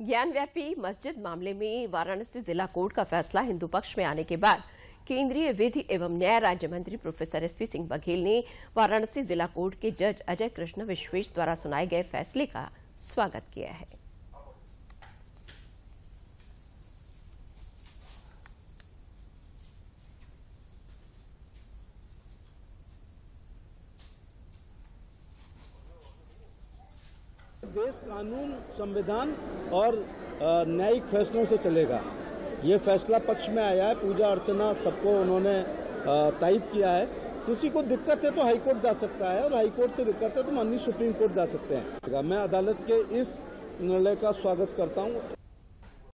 ज्ञानव्यापी मस्जिद मामले में वाराणसी जिला कोर्ट का फैसला हिंदू पक्ष में आने के बाद केंद्रीय विधि एवं न्याय राज्य मंत्री प्रोफेसर एसपी सिंह बघेल ने वाराणसी जिला कोर्ट के जज अजय कृष्ण विश्वेश द्वारा सुनाए गए फैसले का स्वागत किया है। देश कानून, संविधान और न्यायिक फैसलों से चलेगा। ये फैसला पक्ष में आया है, पूजा अर्चना सबको उन्होंने तायद किया है। किसी को दिक्कत है तो हाईकोर्ट जा सकता है और हाईकोर्ट से दिक्कत है तो माननीय सुप्रीम कोर्ट जा सकते हैं। मैं अदालत के इस निर्णय का स्वागत करता हूँ।